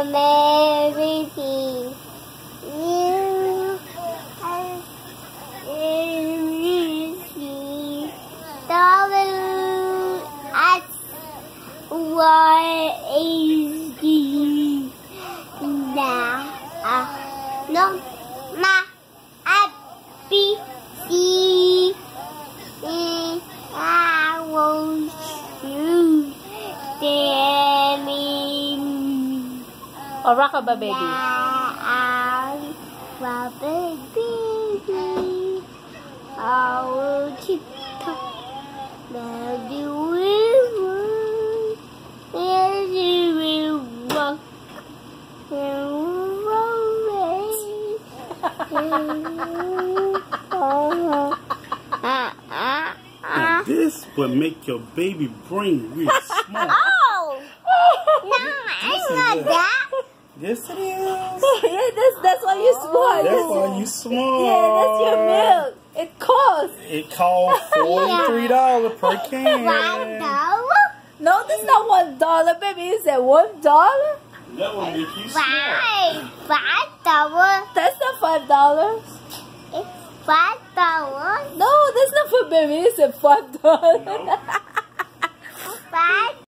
for Mary double what is the now? Uh, no. Or rockabye baby? I love baby. I will keep Love you will and you will walk and roll Now this would make your baby brain real small. Oh! No, I'm not that. Yes, it is. yeah, that's that's why you oh, smart. That's why you small. Yeah, that's your milk. It costs. It costs forty-three dollars per One can. dollar? No, that's not one dollar, baby. Is that one dollar? That will make you small. Five. Five dollars. That's not five dollars. It's five dollars. No, that's not for baby. It's a five dollars. Five